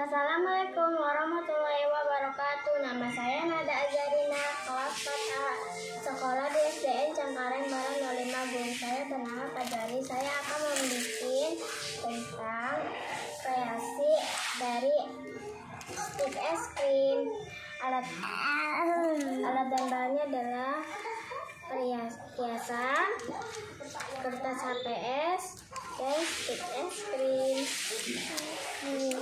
Assalamualaikum warahmatullahi wabarakatuh. Nama saya Nada Azarina, kelas 4A, sekolah di SDN Cengkareng Barat 05 Bung. Saya bernama Fajari. Saya akan membuat tentang kreasi dari stick es krim. Alat alat dan bahannya adalah perhiasan, kertas HPS, dan stick es krim. Ini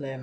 lem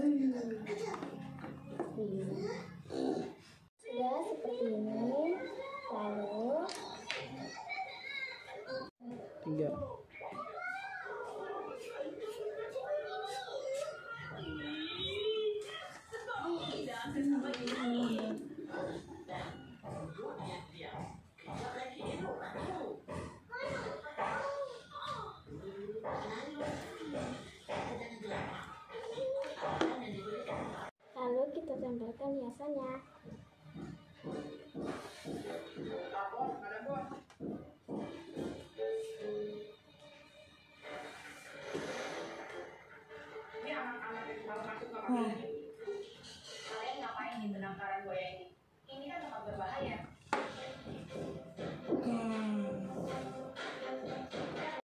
tiga は。